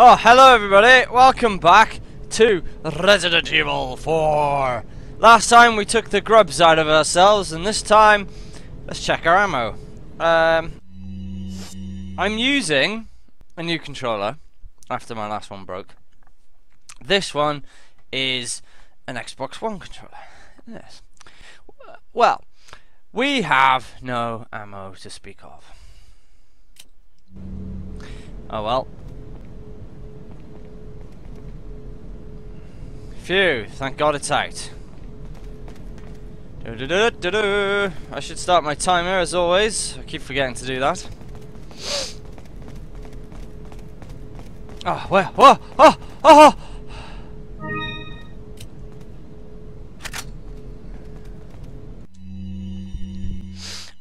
Oh, hello everybody! Welcome back to Resident Evil 4! Last time we took the grubs out of ourselves, and this time, let's check our ammo. Um, I'm using a new controller, after my last one broke. This one is an Xbox One controller. Yes. Well, we have no ammo to speak of. Oh well. Phew, thank God it's out. Do -do -do I should start my timer as always. I keep forgetting to do that. Oh, where? Whoa! Oh! Oh!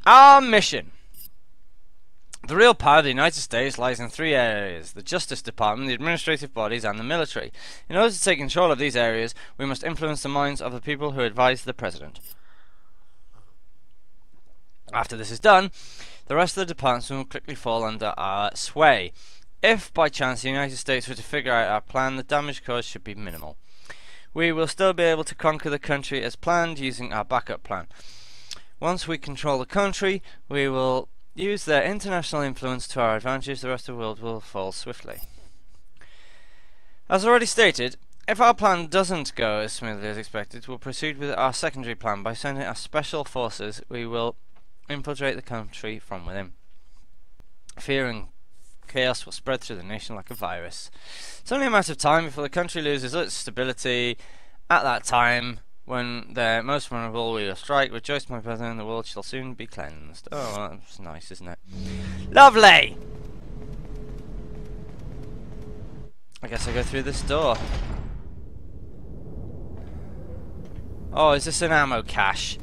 Our mission. The real power of the United States lies in three areas the Justice Department, the administrative bodies, and the military. In order to take control of these areas, we must influence the minds of the people who advise the President. After this is done, the rest of the departments will quickly fall under our sway. If by chance the United States were to figure out our plan, the damage caused should be minimal. We will still be able to conquer the country as planned using our backup plan. Once we control the country, we will use their international influence to our advantage, the rest of the world will fall swiftly. As already stated, if our plan doesn't go as smoothly as expected, we'll proceed with our secondary plan by sending our special forces. We will infiltrate the country from within. Fear and chaos will spread through the nation like a virus. It's only a matter of time before the country loses its stability. At that time, when they're most vulnerable, we will strike. Rejoice, my brethren, the world shall soon be cleansed. Oh, that's nice, isn't it? Lovely! I guess I go through this door. Oh, is this an ammo cache?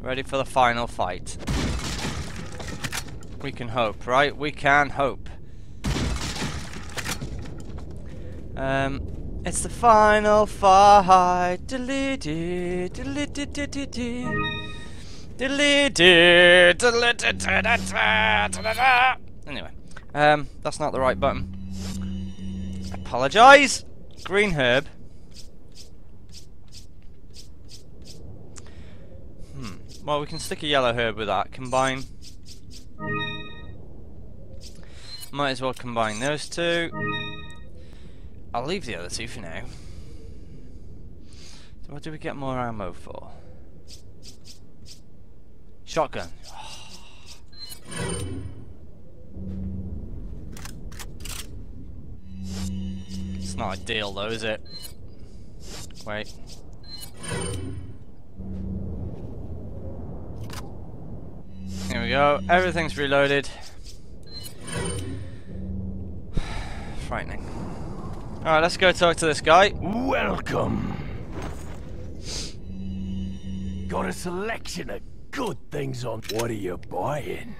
Ready for the final fight. We can hope, right? We can hope. Um, it's the final fight. Diddly dee dee dee dee. Anyway, um, that's not the right button. Apologise. Green herb. Hmm. Well, we can stick a yellow herb with that. Combine. Might as well combine those two. I'll leave the other two for now. So what do we get more ammo for? Shotgun. It's not ideal though, is it? Wait. Here we go. Everything's reloaded. Frightening. Alright, let's go talk to this guy. Welcome. Got a selection of good things on. What are you buying?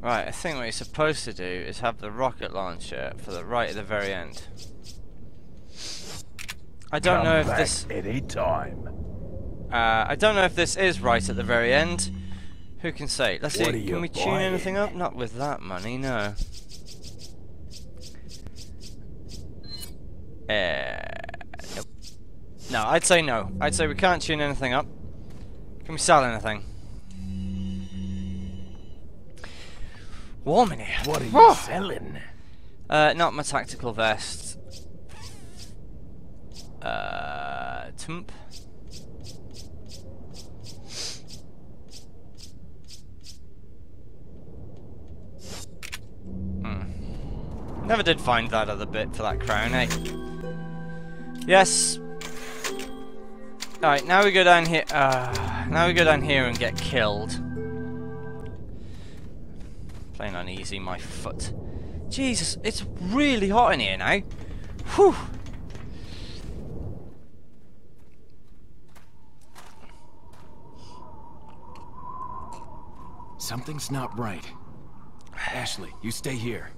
Right, I think what you're supposed to do is have the rocket launcher for the right at the very end. I don't Come know if this. any time. Uh, I don't know if this is right at the very end. Who can say? Let's What see. Can we tune anything up? Not with that money, no. Uh, nope. No, I'd say no. I'd say we can't tune anything up. Can we sell anything? Warm in here. What are you Oh! selling? Uh, not my tactical vest. Uh, tump. Hmm. Never did find that other bit for that crown, eh? Yes. Alright, now we go down here. Uh, now we go down here and get killed. Playing uneasy, my foot. Jesus, it's really hot in here now. Whew. Something's not right. Ashley, you stay here.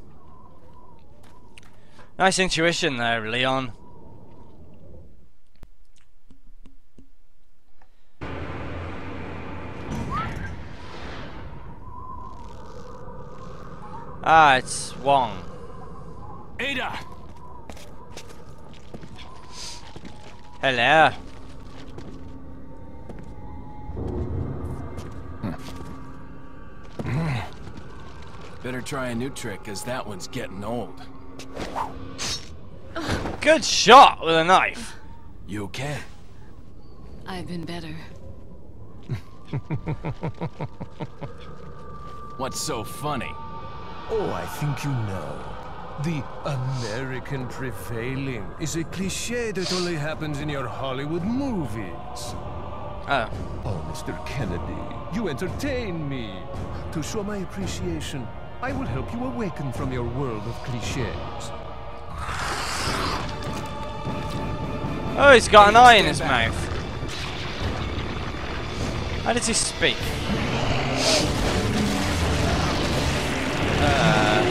Nice intuition there, Leon. Ah, it's Wong. Ada! Hello. Better try a new trick, cause that one's getting old. Good shot with a knife. You okay? I've been better. What's so funny? Oh, I think you know. The American prevailing is a cliche that only happens in your Hollywood movies. Oh. Oh, Mr. Kennedy, you entertain me. To show my appreciation, I will help you awaken from your world of cliches. Oh, he's got an eye in his mouth. How does he speak? Uh,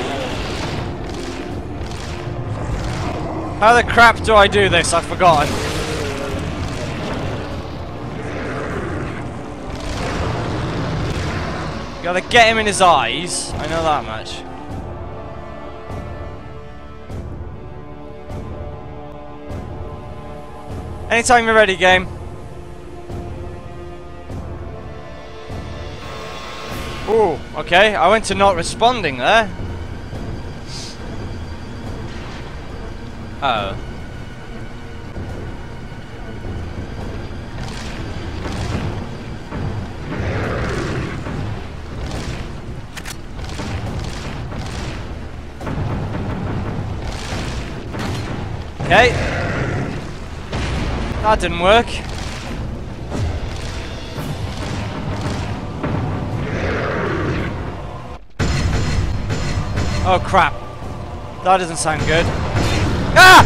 how the crap do I do this? I've forgotten. Gotta get him in his eyes. I know that much. Anytime you're ready, game. Ooh, okay. I went to not responding there. Uh oh. Okay. That didn't work. Oh crap. That doesn't sound good. Ah!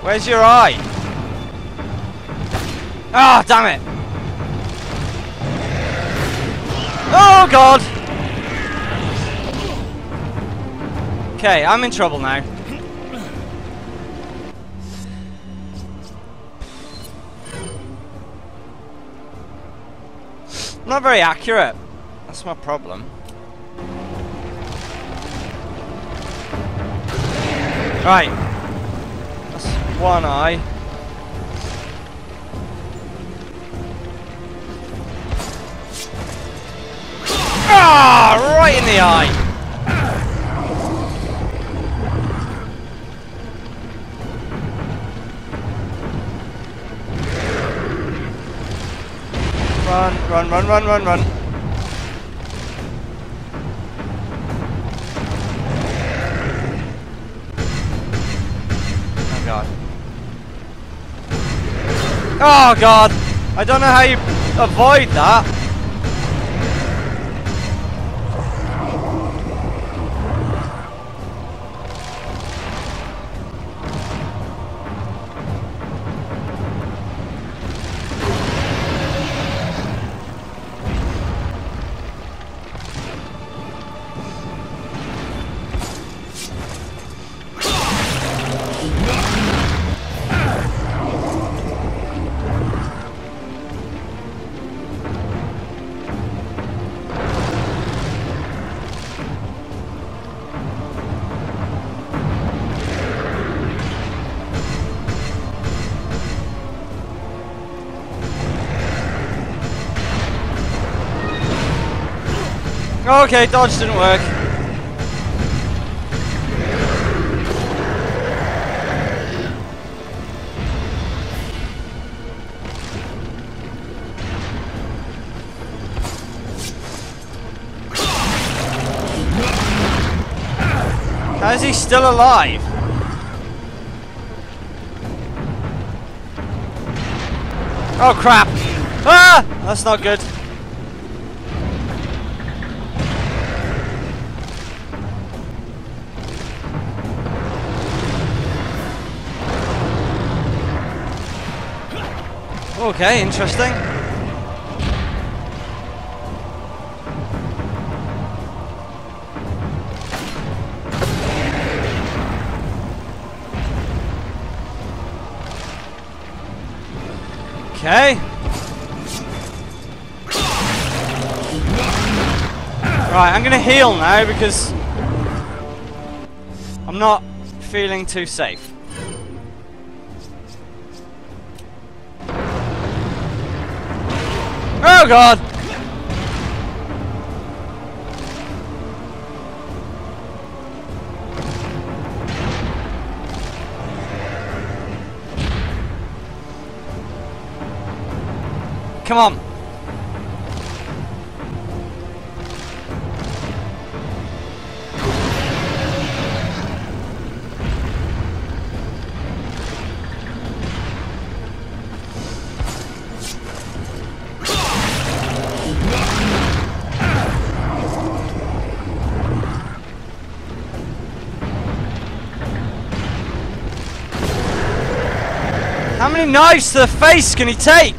Where's your eye? Ah, damn it! Oh god! Okay, I'm in trouble now. Not very accurate. That's my problem. Right. That's one eye. Ah, right in the eye. Run, run, run, run, run, run. Oh god. Oh god! I don't know how you avoid that. Okay, dodge didn't work. How is he still alive? Oh crap! Ah! That's not good. Okay, interesting. Okay. Right, I'm gonna heal now because I'm not feeling too safe. Oh god! Come on. Many knives to the face can he take?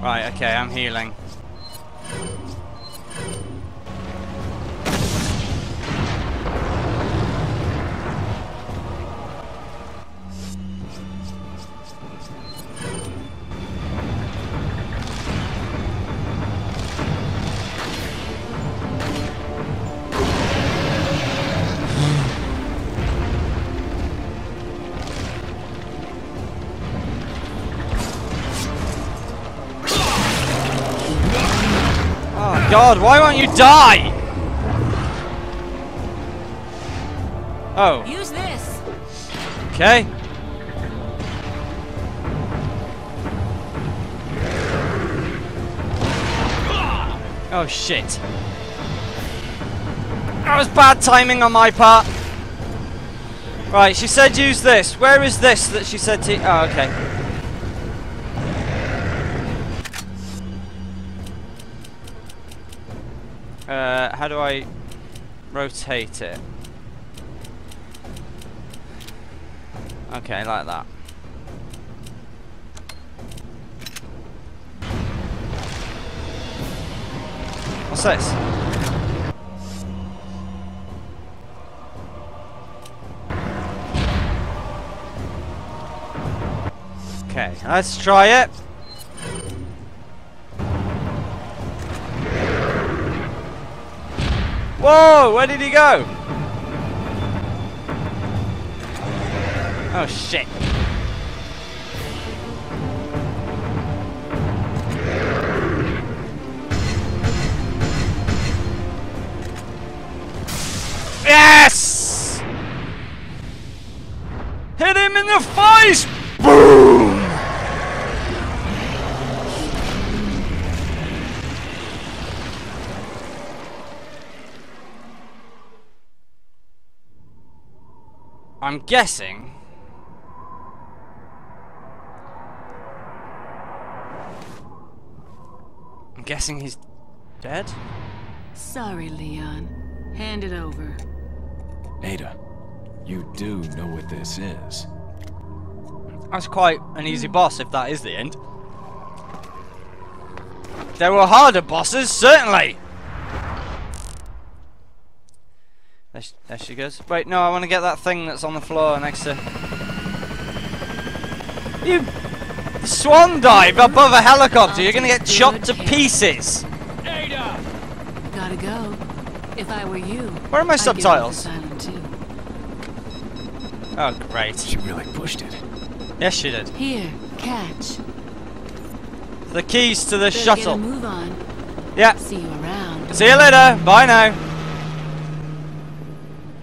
Right, okay, I'm healing. God, why won't you die? Oh, Use this. okay. Oh shit. That was bad timing on my part. Right, she said use this. Where is this that she said to... Oh, okay. Uh, how do I rotate it? Okay, like that. What's this? Okay, let's try it. Whoa, where did he go? Oh shit. I'm guessing. I'm guessing he's dead? Sorry, Leon. Hand it over. Ada, you do know what this is. That's quite an easy boss if that is the end. There were harder bosses, certainly! There she, goes. Wait, no, I want to get that thing that's on the floor next to... You swan dive above a helicopter, you're gonna get chopped to pieces! Ada! Gotta go. If I were you, Where are my I'd subtitles? this island too. Oh, great. She really pushed it. Yes, she did. Here, catch. The keys to the Better shuttle. Get move on. Yeah. See you around. See you later. Bye now.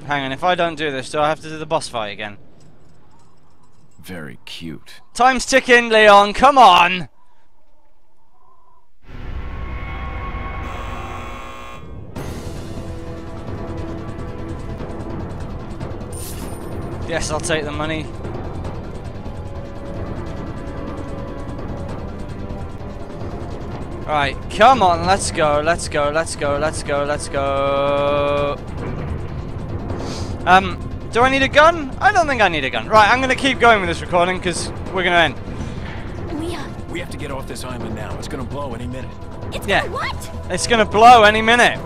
Hang on, if I don't do this, do I have to do the boss fight again? Very cute. Time's ticking, Leon. Come on. Yes, I'll take the money. Right, come on, let's go, let's go, let's go, let's go, let's go. Um, do I need a gun? I don't think I need a gun. Right, I'm gonna keep going with this recording because we're gonna end. Leon, We have to get off this island now. It's gonna blow any minute. It's Yeah. gonna what? It's gonna blow any minute.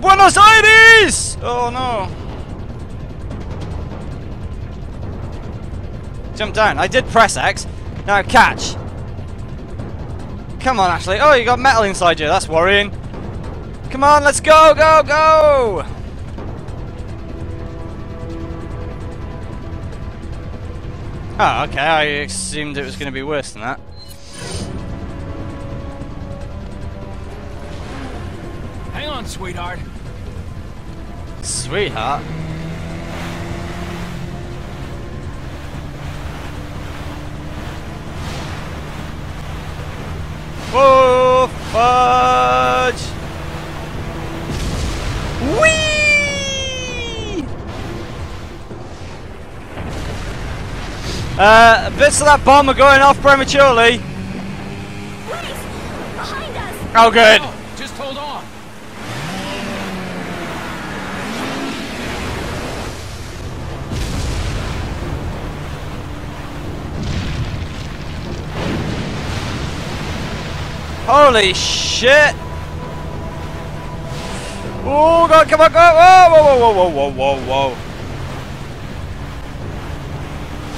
Buenos Aires! Oh no. Jump down. I did press X. Now catch. Come on, Ashley. Oh, you got metal inside you. That's worrying. Come on, let's go, go, go! Oh, okay. I assumed it was going to be worse than that. Hang on, sweetheart. Sweetheart. Whoa, fudge! Whee! Uh, bits of that bomb are going off prematurely. Please! Behind us! Oh, good. Oh, just hold on. Holy shit! Oh god, come on, go! Whoa, whoa, whoa, whoa, whoa, whoa, whoa!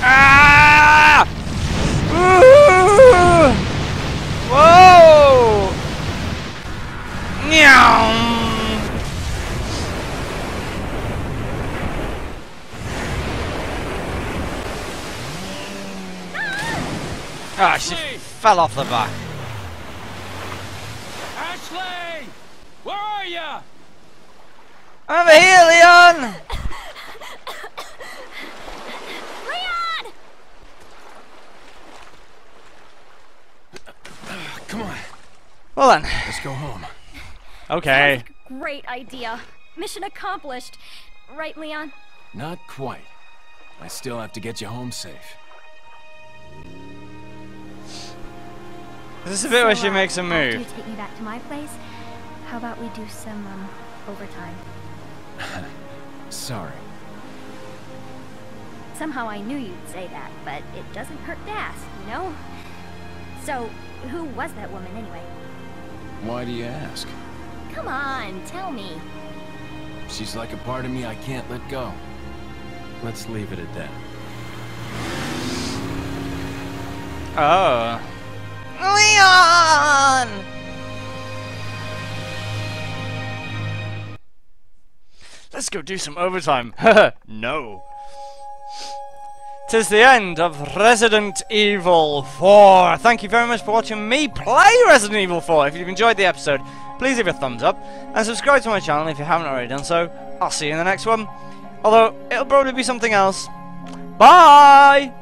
Ah! Whoa! Meow! Ah, she fell off the back. Ashley! Where are? I'm here, Leon! Leon! Come on, Well then, let's go home. okay. Great idea. Mission accomplished. Right, Leon? Not quite. I still have to get you home safe. This is a bit where So, she uh, makes a After move. you take me back to my place, how about we do some, um, overtime? Sorry. Somehow I knew you'd say that, but it doesn't hurt to ask, you know? So, who was that woman anyway? Why do you ask? Come on, tell me. She's like a part of me I can't let go. Let's leave it at that. Oh. Leon! Let's go do some overtime. no. Tis the end of Resident Evil 4. Thank you very much for watching me play Resident Evil 4. If you've enjoyed the episode, please give it a thumbs up and subscribe to my channel if you haven't already done so. I'll see you in the next one. Although, it'll probably be something else. Bye!